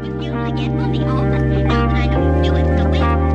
With you used again on the office, and I don't do it, so wait.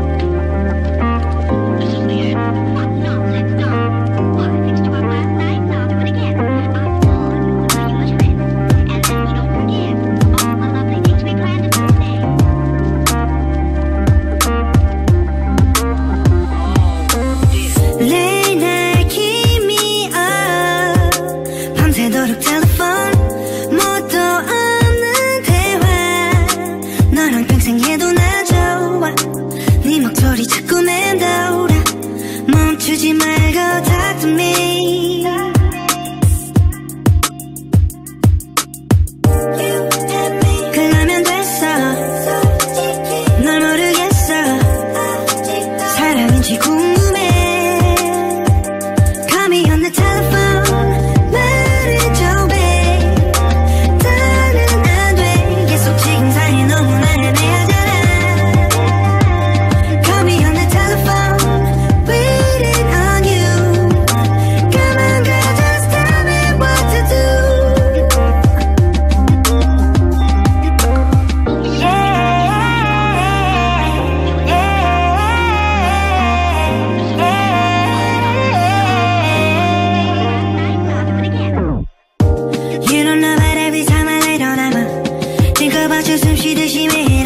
미치듯이 매일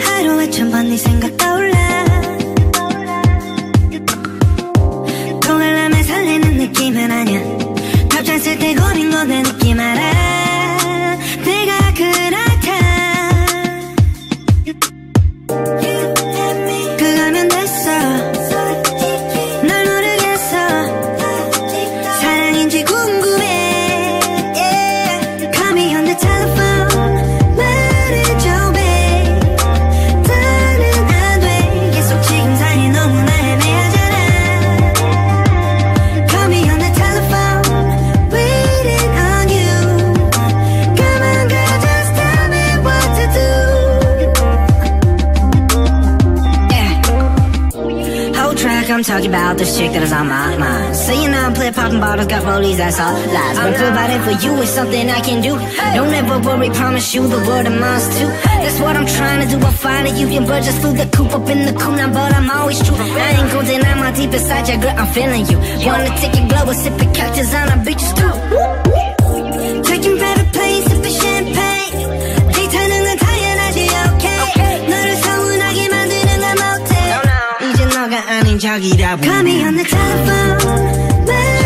하루에 천번 네 생각 떠올라. come talk about this chick that is on my mind. Saying I'm play popping bottles, got rollies, that's all lies. But it for you is something I can do. Don't ever worry, promise you the world of mine too. That's what I'm trying to do. I find a union, but just flew the coop up in the coop now, but I'm always true. I ain't gonna deny my deep inside, yeah, girl, I'm feeling you. Wanna take a glow or sip a cactus on a beach, scoop. Call me on the telephone